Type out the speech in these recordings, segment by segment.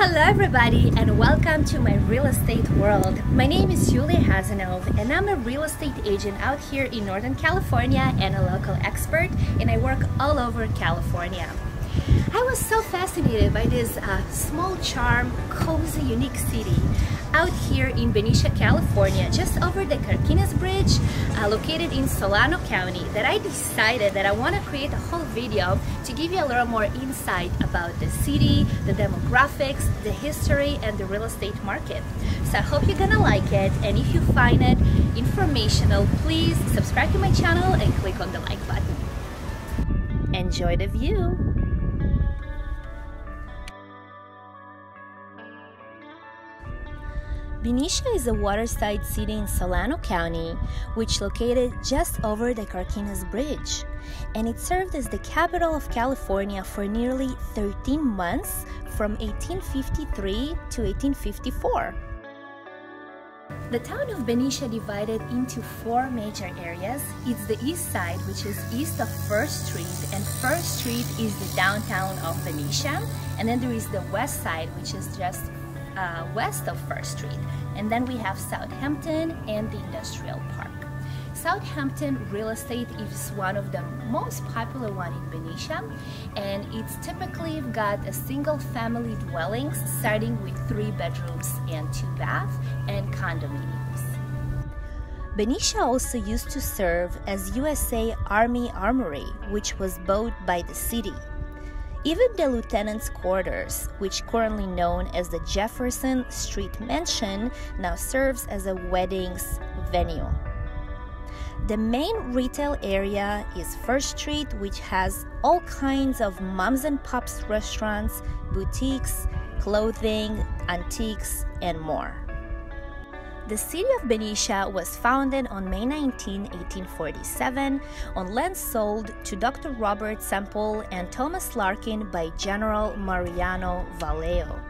Hello everybody and welcome to my real estate world. My name is Yulia Hazanov and I'm a real estate agent out here in Northern California and a local expert and I work all over California. I was so fascinated by this uh, small charm, cozy, unique city out here in Benicia, California, just over the Carquinez Bridge, uh, located in Solano County, that I decided that I want to create a whole video to give you a little more insight about the city, the demographics, the history, and the real estate market. So I hope you're gonna like it, and if you find it informational, please subscribe to my channel and click on the like button. Enjoy the view! Benicia is a waterside city in Solano County, which is located just over the Carquinez Bridge, and it served as the capital of California for nearly 13 months from 1853 to 1854. The town of Benicia divided into four major areas. It's the east side, which is east of First Street, and First Street is the downtown of Benicia. And then there is the west side, which is just uh, west of First Street. And then we have Southampton and the Industrial Park. Southampton real estate is one of the most popular one in Benicia and it's typically got a single family dwellings starting with three bedrooms and two baths and condominiums. Benicia also used to serve as USA Army Armory which was bought by the city. Even the lieutenant's quarters, which currently known as the Jefferson Street Mansion, now serves as a weddings venue. The main retail area is First Street, which has all kinds of moms and pops restaurants, boutiques, clothing, antiques, and more. The city of Benicia was founded on May 19, 1847, on land sold to Dr. Robert Semple and Thomas Larkin by General Mariano Vallejo.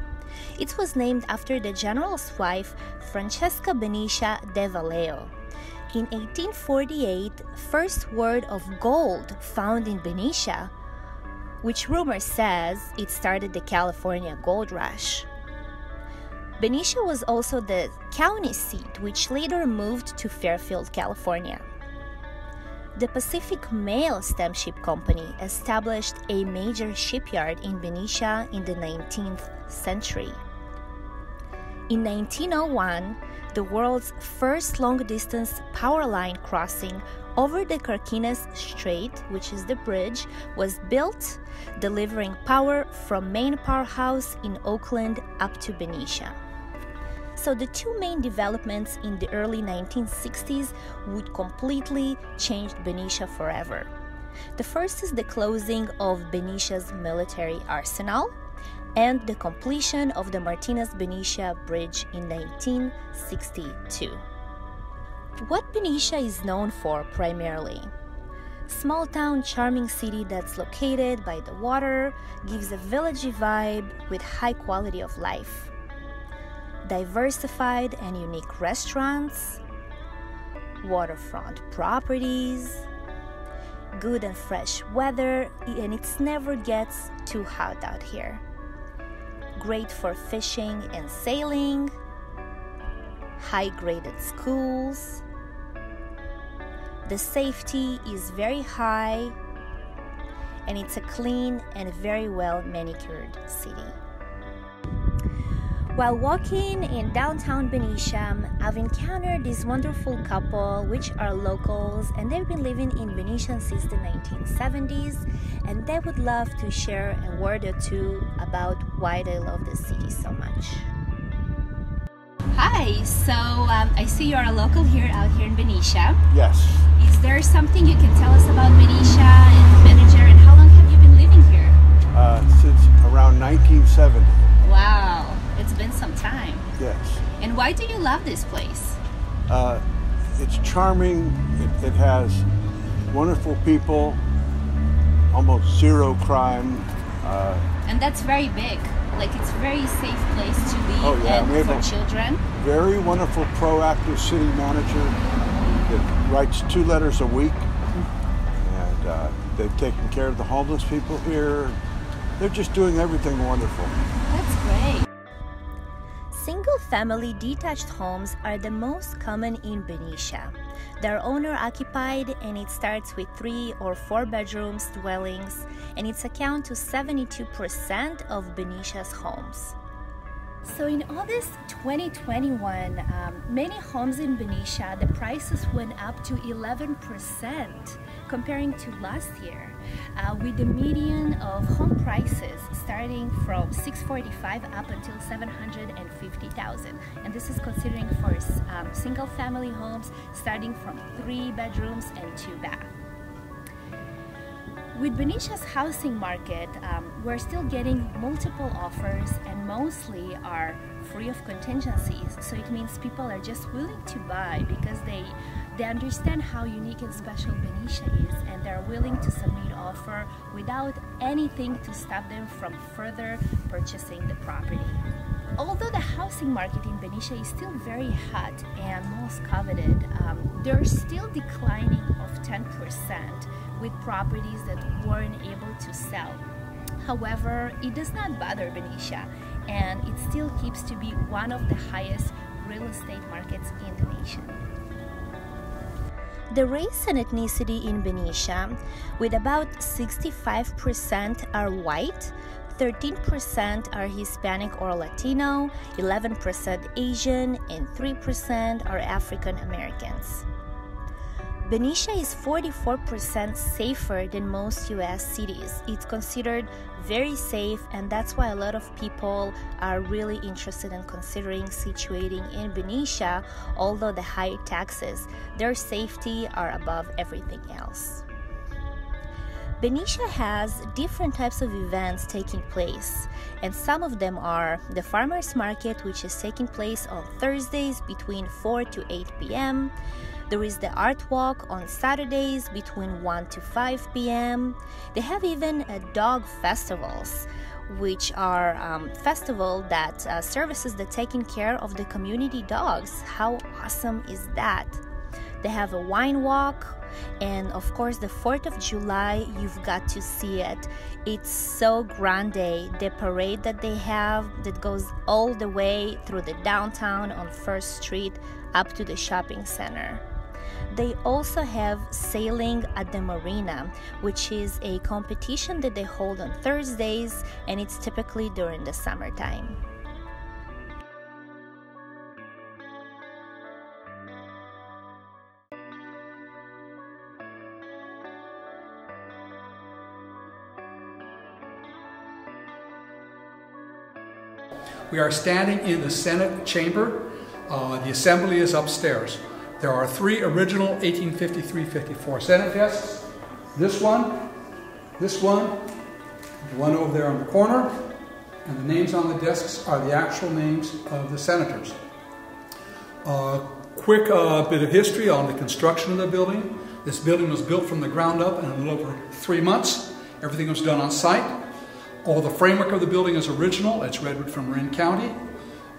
It was named after the general's wife, Francesca Benicia de Vallejo. In 1848, first word of gold found in Benicia, which rumor says it started the California gold rush. Benicia was also the county seat, which later moved to Fairfield, California. The Pacific Mail Steamship Company established a major shipyard in Benicia in the 19th century. In 1901, the world's first long distance power line crossing over the Carquinez Strait, which is the bridge, was built, delivering power from main powerhouse in Oakland up to Benicia. So the two main developments in the early 1960s would completely change Benicia forever. The first is the closing of Benicia's military arsenal and the completion of the Martinez Benicia Bridge in 1962. What Benicia is known for primarily? Small town, charming city that's located by the water, gives a villagey vibe with high quality of life diversified and unique restaurants, waterfront properties, good and fresh weather, and it never gets too hot out here. Great for fishing and sailing, high graded schools. The safety is very high, and it's a clean and very well manicured city. While walking in downtown Benicia, I've encountered this wonderful couple which are locals and they've been living in Benicia since the 1970s and they would love to share a word or two about why they love the city so much. Hi, so um, I see you're a local here out here in Benicia. Yes. Is there something you can tell us about Benicia and the manager and how long have you been living here? Uh, since around 1970. Wow. It's been some time. Yes. And why do you love this place? Uh, it's charming. It, it, has wonderful people. Almost zero crime. Uh, and that's very big. Like it's a very safe place to be oh, yeah. and for children. Very wonderful, proactive city manager that writes two letters a week, and uh, they've taken care of the homeless people here. They're just doing everything wonderful. That's great. Single family detached homes are the most common in Benicia. They're owner occupied and it starts with three or four bedrooms dwellings and it's account to 72% of Benicia's homes. So in August 2021, um, many homes in Benicia, the prices went up to 11% comparing to last year, uh, with the median of home prices starting from 645 up until 750,000. And this is considering for um, single family homes starting from three bedrooms and two baths. With Benicia's housing market, um, we're still getting multiple offers and mostly are free of contingencies. So it means people are just willing to buy because they they understand how unique and special Benicia is and they're willing to submit offer without anything to stop them from further purchasing the property. Although the housing market in Benicia is still very hot and most coveted, um, still declining of 10% with properties that weren't able to sell. However, it does not bother Benicia and it still keeps to be one of the highest real estate markets in the nation. The race and ethnicity in Benicia, with about 65% are white, 13% are Hispanic or Latino, 11% Asian, and 3% are African Americans. Benicia is 44% safer than most US cities. It's considered very safe, and that's why a lot of people are really interested in considering situating in Benicia, although the high taxes, their safety are above everything else. Benicia has different types of events taking place, and some of them are the farmers market, which is taking place on Thursdays between 4 to 8 p.m. There is the art walk on Saturdays between 1 to 5 p.m. They have even uh, dog festivals, which are um, festival that uh, services the taking care of the community dogs. How awesome is that? They have a wine walk, and of course, the 4th of July, you've got to see it. It's so grande. The parade that they have that goes all the way through the downtown on First Street up to the shopping center. They also have sailing at the marina, which is a competition that they hold on Thursdays and it's typically during the summertime. We are standing in the Senate chamber. Uh, the assembly is upstairs. There are three original 1853-54 Senate desks. This one, this one, the one over there on the corner, and the names on the desks are the actual names of the senators. Uh, quick uh, bit of history on the construction of the building. This building was built from the ground up in a little over three months. Everything was done on site. All the framework of the building is original. It's redwood from Marin County.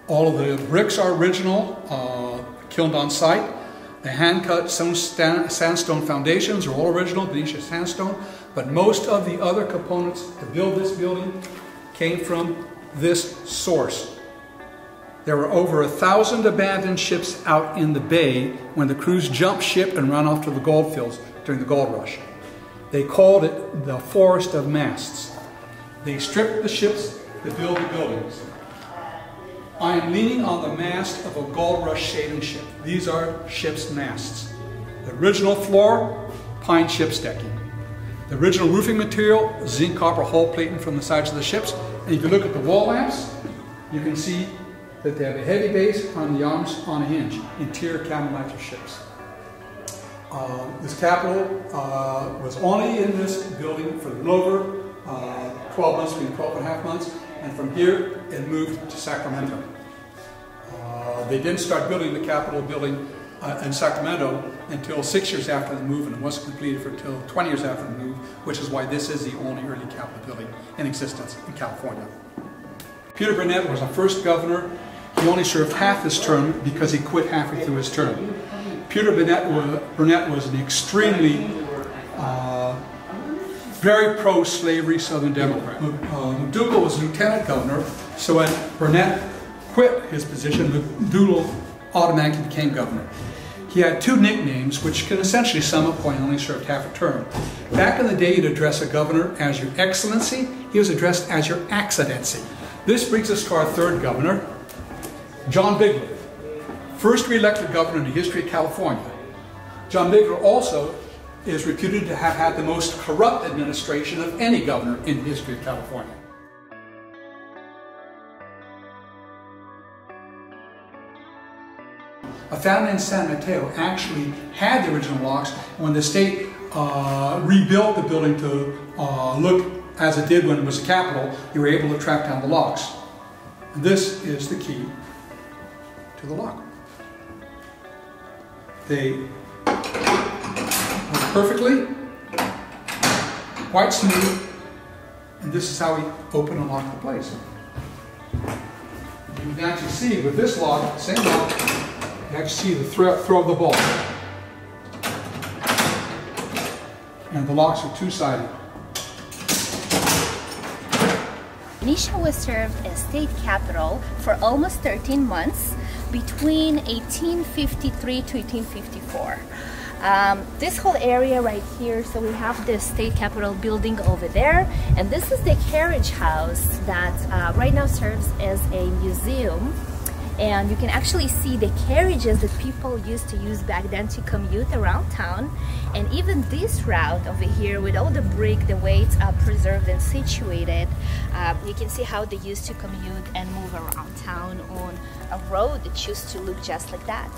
All of the bricks are original, uh, kilned on site. The hand-cut sandstone foundations are all original, Benicia sandstone, but most of the other components to build this building came from this source. There were over a thousand abandoned ships out in the bay when the crews jumped ship and ran off to the gold fields during the gold rush. They called it the Forest of Masts. They stripped the ships to build the buildings. I am leaning on the mast of a gold rush sailing ship. These are ship's masts. The original floor, pine ship decking. The original roofing material, zinc copper hull plating from the sides of the ships. And if you look at the wall lamps, you can see that they have a heavy base on the arms on a hinge. Interior cabin lights of ships. Uh, this capital uh, was only in this building for a little over uh, 12 months, between 12 and a half months, and from here it moved to Sacramento. Uh, they didn't start building the Capitol building uh, in Sacramento until six years after the move, and it wasn't completed until 20 years after the move, which is why this is the only early Capitol building in existence in California. Peter Burnett was the first governor. He only served half his term because he quit halfway through his term. Peter Burnett was, Burnett was an extremely uh, very pro-slavery Southern Democrat. McDougall uh, was lieutenant governor, so when Burnett quit his position, McDougall automatically became governor. He had two nicknames, which can essentially sum up why he only served half a term. Back in the day, you'd address a governor as Your Excellency. He was addressed as Your Accidency. This brings us to our third governor, John Bigler, first re-elected governor in the history of California. John Bigler also is reputed to have had the most corrupt administration of any governor in the history of California. A fountain in San Mateo actually had the original locks. When the state uh, rebuilt the building to uh, look as it did when it was a capital, you were able to track down the locks. And this is the key to the lock. They perfectly, quite smooth, and this is how we open and lock the place. You can actually see with this lock, same lock, you actually see the throw, throw of the bolt. And the locks are two-sided. Nisha was served as state capital for almost 13 months between 1853 to 1854. Um, this whole area right here, so we have the state capitol building over there, and this is the carriage house that uh, right now serves as a museum. And you can actually see the carriages that people used to use back then to commute around town. And even this route over here with all the brick the way it's preserved and situated. Uh, you can see how they used to commute and move around town on a road that used to look just like that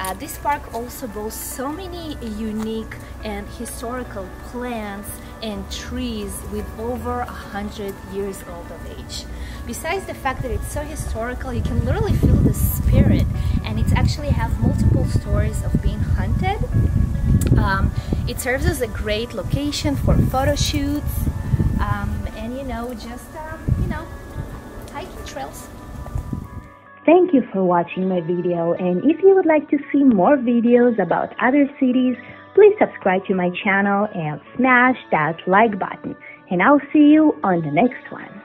uh, this park also boasts so many unique and historical plants and trees with over a hundred years old of age. Besides the fact that it's so historical, you can literally feel the spirit and it actually have multiple stories of being haunted. Um, it serves as a great location for photo shoots um, and you know, just, um, you know, hiking trails. Thank you for watching my video and if you would like to see more videos about other cities, please subscribe to my channel and smash that like button. And I'll see you on the next one.